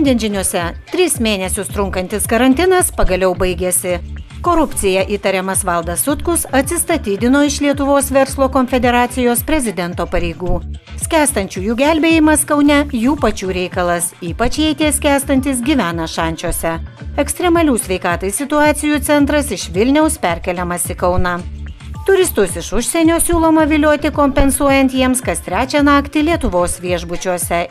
Šiandien žiniuose tris mėnesius trunkantis karantinas pagaliau baigėsi. Korupcija įtariamas Valdas Sutkus atsistatydino iš Lietuvos verslo konfederacijos prezidento pareigų. Skestančiųjų gelbėjimas Kaune jų pačių reikalas, ypač jei tie skestantis gyvena šančiuose. Ekstremalių sveikatai situacijų centras iš Vilniaus perkeliamas į Kauną. Turistus iš užsienio siūloma vilioti kompensuojant jiems kas trečią naktį Lietuvos viešbučiuose.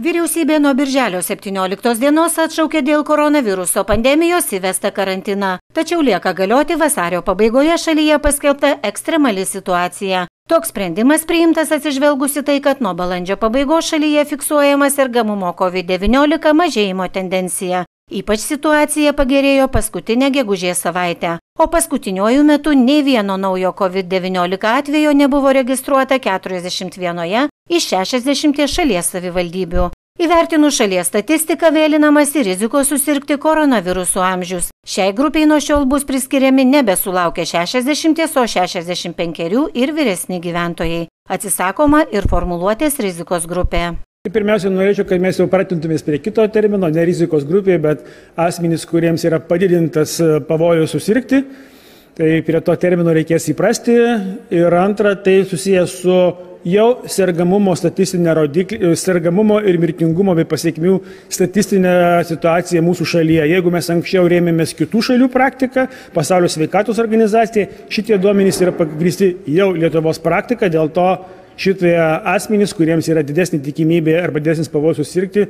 Vyriausybė nuo birželio 17 dienos atšaukė dėl koronaviruso pandemijos įvestą karantiną, tačiau lieka galioti vasario pabaigoje šalyje paskelbta ekstremali situacija. Toks sprendimas priimtas atsižvelgusi tai, kad nuo balandžio pabaigos šalyje fiksuojama sergamumo COVID-19 mažėjimo tendencija. Ypač situacija pagerėjo paskutinę gegužės savaitę, o paskutiniuoju metu nei vieno naujo COVID-19 atvejo nebuvo registruota 41 iš 60 šalies savivaldybių. Įvertinus šalies statistiką vėlinamasi rizikos susirgti koronavirusų amžius. Šiai grupiai nuo šiol bus priskiriami nebesulaukę 60, o 65 ir vyresni gyventojai. Atsisakoma ir formuluotės rizikos grupė. Pirmiausia, norėčiau, kad mes jau pratintumės prie kito termino, ne rizikos grupė, bet asmenys, kuriems yra padidintas pavojus susirgti. Tai prie to termino reikės įprasti. Ir antra, tai susijęs su jau sergamumo statistinė rodiklė, sergamumo ir mirtingumo bei pasiekmių statistinė situacija mūsų šalyje. Jeigu mes anksčiau rėmėmės kitų šalių praktiką, pasaulio sveikatos organizacija, šitie duomenys yra pagristi jau Lietuvos praktika, dėl to šitie asmenys, kuriems yra didesnė tikimybė arba didesnis pavojus susirgti,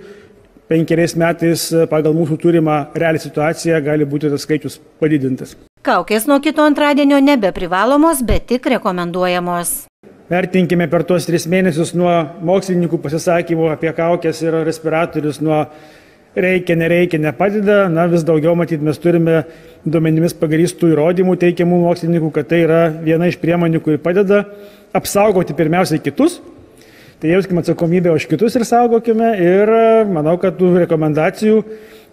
penkeriais metais pagal mūsų turimą realią situaciją gali būti tas skaičius padidintas. Kaukės nuo kito antradienio nebeprivalomos, bet tik rekomenduojamos. Vertinkime per tuos tris mėnesius nuo mokslininkų pasisakymų apie kaukės ir respiratorius, nuo reikia, nereikia, nepadeda. Na, vis daugiau matyt mes turime duomenimis pagrįstų įrodymų teikiamų mokslininkų, kad tai yra viena iš priemonių, kuri padeda apsaugoti pirmiausiai kitus. Tai jauskime atsakomybę už kitus ir saugokime. Ir manau, kad tų rekomendacijų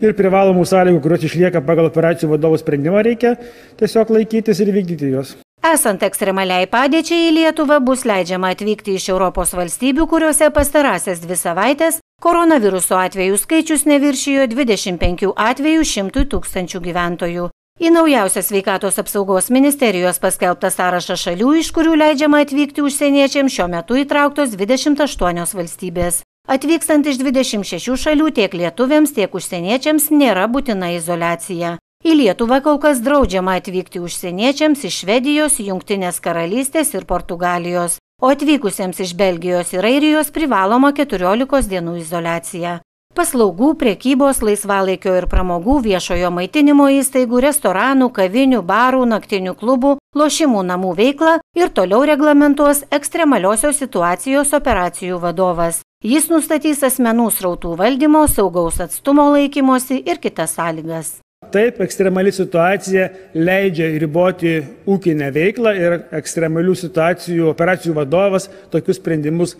ir privalomų sąlygų, kurios išlieka pagal operacijų vadovų sprendimą, reikia tiesiog laikytis ir vykdyti juos. Esant ekstremaliai padėčiai į Lietuvą bus leidžiama atvykti iš Europos valstybių, kuriuose pastarąsias dvi savaitės koronaviruso atvejų skaičius neviršijo 25 atvejų 100 tūkstančių gyventojų. Į naujausią sveikatos apsaugos ministerijos paskelbtą sąrašą šalių, iš kurių leidžiama atvykti užsieniečiams, šiuo metu įtrauktos 28 valstybės. Atvykstant iš 26 šalių tiek lietuviams, tiek užsieniečiams nėra būtina izolacija. Į Lietuvą kol kas draudžiama atvykti užsieniečiams iš Švedijos, Junktinės karalystės ir Portugalijos, o atvykusiems iš Belgijos ir Airijos privaloma 14 dienų izolacija paslaugų, priekybos, laisvalaikio ir pramogų, viešojo maitinimo įstaigų, restoranų, kavinių, barų, naktinių klubų, lošimų namų veiklą ir toliau reglamentuos ekstremaliosios situacijos operacijų vadovas. Jis nustatys asmenų srautų valdymo, saugaus atstumo laikymosi ir kitas sąlygas. Taip, ekstremali situacija leidžia riboti ūkinę veiklą ir ekstremalių situacijų operacijų vadovas tokius sprendimus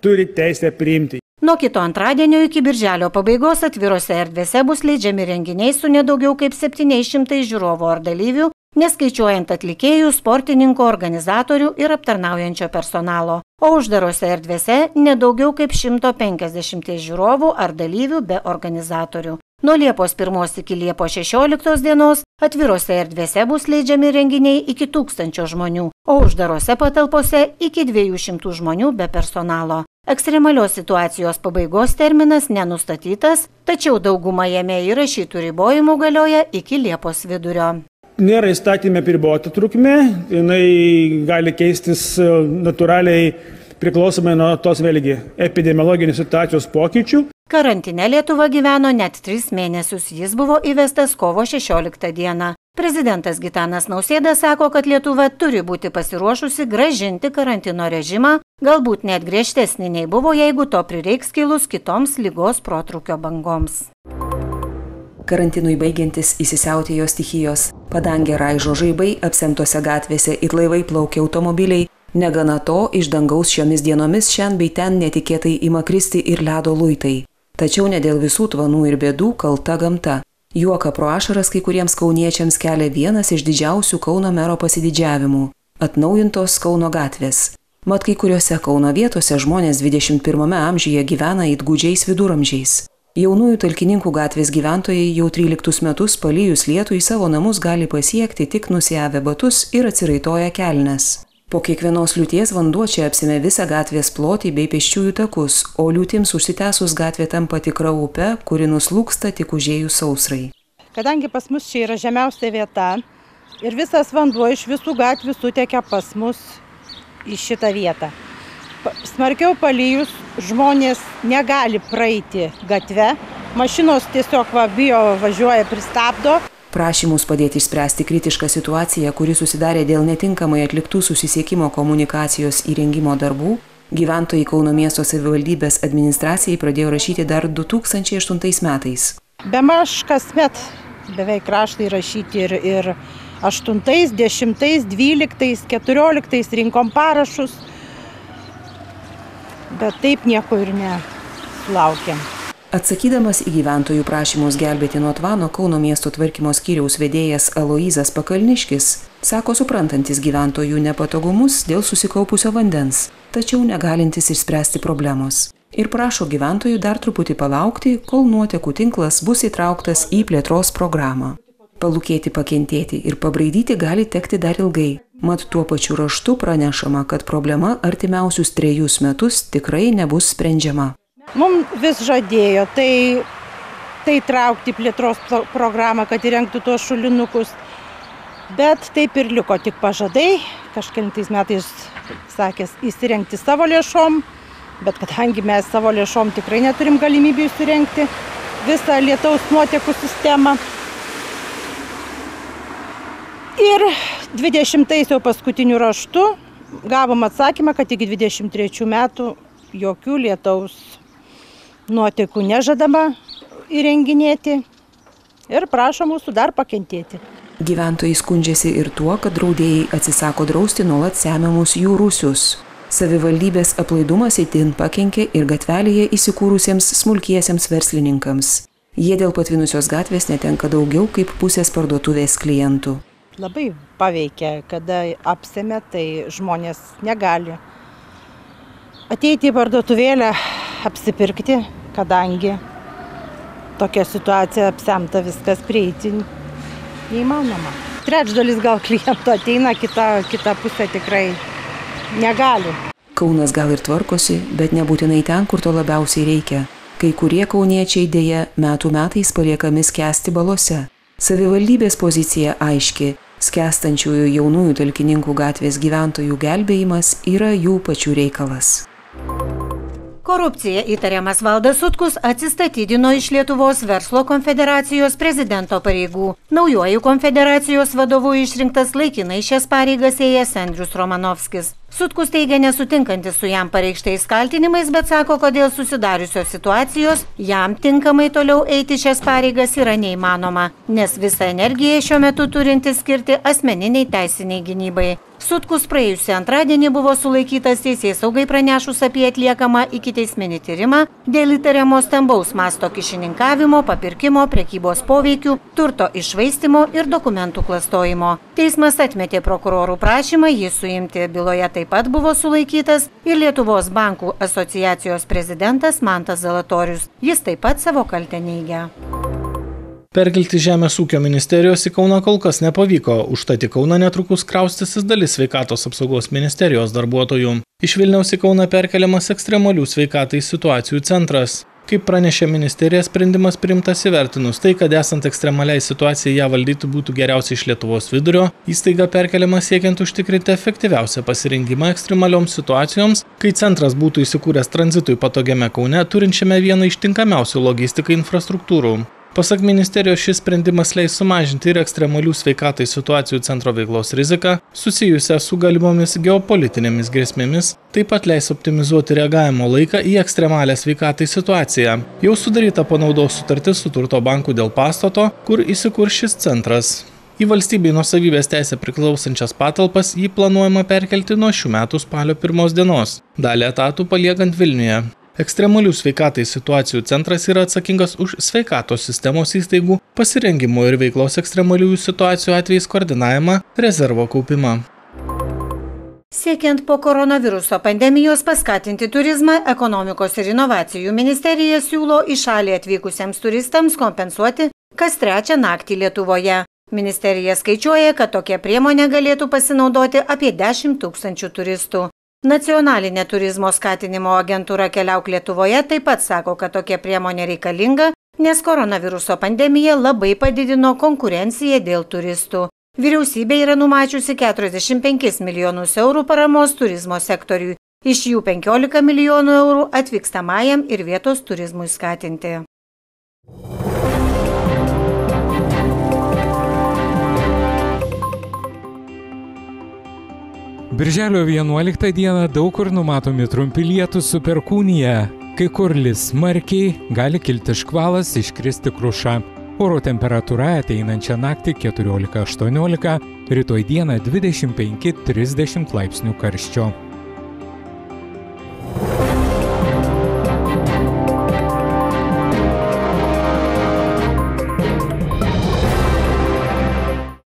turi teisę priimti. Nuo kito antradienio iki birželio pabaigos atvirose erdvėse bus leidžiami renginiai su nedaugiau kaip 700 žiūrovų ar dalyvių, neskaičiuojant atlikėjų, sportininkų, organizatorių ir aptarnaujančio personalo. O uždarose erdvėse nedaugiau kaip 150 žiūrovų ar dalyvių be organizatorių. Nuo Liepos 1 iki Liepos 16 dienos atvirose erdvėse bus leidžiami renginiai iki 1000 žmonių, o uždarose patalpose iki 200 žmonių be personalo. Ekstremalios situacijos pabaigos terminas nenustatytas, tačiau dauguma jame įrašytų ribojimų galioja iki Liepos vidurio. Nėra įstatymė piribota trukmė, jinai gali keistis e, natūraliai priklausomai nuo tos vėlgi epidemiologinės situacijos pokyčių. Karantine Lietuva gyveno net tris mėnesius, jis buvo įvestas kovo 16 dieną. Prezidentas Gitanas Nausėda sako, kad Lietuva turi būti pasiruošusi gražinti karantino režimą, galbūt net griežtesnį nei buvo, jeigu to prireiks kilus kitoms lygos protrukio bangoms. Karantinui baigiantis įsisiautėjo stichijos. Padangė raižo žaibai, apsemtose gatvėse ir laivai plaukia automobiliai. Negana to, iš dangaus šiomis dienomis šiandien bei ten netikėtai ima kristi ir ledo luitai. Tačiau ne dėl visų tvanų ir bėdų kalta gamta. Juoka pro ašaras kai kuriems kauniečiams kelia vienas iš didžiausių Kauno mero pasididžiavimų - atnaujintos Kauno gatvės. Mat kai kuriuose Kauno vietose žmonės 21 amžiuje gyvena it gudžiais viduramžiais. Jaunųjų talkininkų gatvės gyventojai jau 13 metus palyjus lietų į savo namus gali pasiekti tik nusijavę batus ir atsiraitoję kelnes. Po kiekvienos liūties vanduo čia apsime visą gatvės plotį bei pėsčiųjų takus, o liūtims užsitęsus gatvė tampa tikra upe, kuri nuslūksta tik užėjus sausrai. Kadangi pas mus čia yra žemiausia vieta ir visas vanduo iš visų gatvių sutekia pas mus į šitą vietą smarkiau palyjus žmonės negali praeiti gatve, mašinos tiesiog va, bijo važiuoja, pristabdo. Prašymus padėti išspręsti kritišką situaciją, kuri susidarė dėl netinkamai atliktų susisiekimo komunikacijos įrengimo darbų, gyventojai Kauno miesto savivaldybės administracijai pradėjo rašyti dar 2008 metais. Be maž kasmet beveik raštai rašyti ir, ir 8, 10, 12, 14 rinkom parašus bet taip nieko ir nesulaukėm. Atsakydamas į gyventojų prašymus gelbėti nuo tvano Kauno miesto tvarkymo skyriaus vedėjas Aloizas Pakalniškis sako suprantantis gyventojų nepatogumus dėl susikaupusio vandens, tačiau negalintis išspręsti problemos. Ir prašo gyventojų dar truputį palaukti, kol nuotekų tinklas bus įtrauktas į plėtros programą. Palūkėti, pakentėti ir pabraidyti gali tekti dar ilgai, mat tuo pačiu raštu pranešama kad problema artimiausius trejus metus tikrai nebus sprendžiama mum vis žadėjo tai tai traukti plėtros programą kad įrengtų tuos šulinukus. Bet taip ir liko tik pažadai. Kažkelintais metais sakęs įsirengti savo lėšom bet kadangi mes savo lėšom tikrai neturim galimybių įsirengti visą lietaus nuotekų sistemą. Ir dvidešimtais jau paskutiniu raštu gavom atsakymą, kad iki 23 metų jokių lietaus nuotekų nežadama įrenginėti ir prašo mūsų dar pakentėti. Gyventojai skundžiasi ir tuo, kad draudėjai atsisako drausti nuolat semiamus jų rūsius. Savivaldybės aplaidumas įtin pakenkė ir gatvelėje įsikūrusiems smulkiesiems verslininkams. Jie dėl patvinusios gatvės netenka daugiau kaip pusės parduotuvės klientų labai paveikia, kada apsėmė, tai žmonės negali ateiti į parduotuvėlę apsipirkti, kadangi tokia situacija apsemta viskas prieiti neįmanoma. Trečdalis gal klientų ateina, kita, kita pusė tikrai negali. Kaunas gal ir tvarkosi, bet nebūtinai ten, kur to labiausiai reikia. Kai kurie kauniečiai dėja metų metais paliekami skęsti balose. Savivaldybės pozicija aiški skęstančiųjų jaunųjų talkininkų gatvės gyventojų gelbėjimas yra jų pačių reikalas. Korupcija įtariamas Valdas Sutkus atsistatydino iš Lietuvos verslo konfederacijos prezidento pareigų. Naujoju konfederacijos vadovu išrinktas laikinai šias pareigas ėjęs Andrius Romanovskis. Sutkus teigia nesutinkantis su jam pareikštais kaltinimais, bet sako, kad dėl susidariusios situacijos jam tinkamai toliau eiti šias pareigas yra neįmanoma, nes visą energiją šiuo metu turinti skirti asmeniniai teisiniai gynybai. Sutkus praėjusią antradienį buvo sulaikytas teisės saugai pranešus apie atliekamą iki teisminį tyrimą dėl įtariamo stambaus masto kišininkavimo, papirkimo, prekybos poveikių, turto išvaistimo ir dokumentų klastojimo. Teismas atmetė prokurorų prašymą jį suimti byloje taip pat buvo sulaikytas ir Lietuvos bankų asociacijos prezidentas Mantas Zalatorius. Jis taip pat savo kaltę neigia. Perkelti Žemės ūkio ministerijos į Kauną kol kas nepavyko, užtat į Kauną netrukus kraustysis dalis sveikatos apsaugos ministerijos darbuotojų. Iš Vilniaus į Kauną perkeliamas ekstremalių sveikatai situacijų centras. Kaip pranešė ministerija, sprendimas priimtas įvertinus tai, kad esant ekstremaliai situacijai ją valdyti būtų geriausia iš Lietuvos vidurio, įstaiga perkeliama siekiant užtikrinti efektyviausią pasirinkimą ekstremalioms situacijoms, kai centras būtų įsikūręs tranzitui patogiame Kaune, turinčiame vieną iš tinkamiausių logistikai infrastruktūrų. Pasak ministerijos šis sprendimas leis sumažinti ir ekstremalių sveikatai situacijų centro veiklos riziką susijusią su galimomis geopolitinėmis grėsmėmis, taip pat leis optimizuoti reagavimo laiką į ekstremalią sveikatai situaciją. Jau sudaryta panaudos sutartis su turto banku dėl pastato, kur įsikur šis centras. Į valstybei nuosavybės teisę priklausančias patalpas jį planuojama perkelti nuo šių metų spalio pirmos dienos, dalį etatų paliekant Vilniuje. Ekstremalių sveikatai situacijų centras yra atsakingas už sveikatos sistemos įstaigų pasirengimo ir veiklos ekstremaliųjų situacijų atvejais koordinavimą, rezervo kaupimą. Siekiant po koronaviruso pandemijos paskatinti turizmą, ekonomikos ir inovacijų ministerija siūlo į šalį atvykusiems turistams kompensuoti kas trečią naktį Lietuvoje. Ministerija skaičiuoja, kad tokia priemonė galėtų pasinaudoti apie 10 tūkstančių turistų. Nacionalinė turizmo skatinimo agentūra Keliauk Lietuvoje taip pat sako, kad tokia priemonė reikalinga, nes koronaviruso pandemija labai padidino konkurenciją dėl turistų. Vyriausybė yra numačiusi 45 milijonus eurų paramos turizmo sektoriui, iš jų 15 milijonų eurų atvykstamajam ir vietos turizmui skatinti. Birželio 11 dieną daug kur numatomi trumpi lietus su perkūnyje. Kai kur lis smarkiai, gali kilti škvalas, iškristi kruša. Oro temperatūra ateinančią naktį 14-18, rytoj dieną 25-30 laipsnių karščio.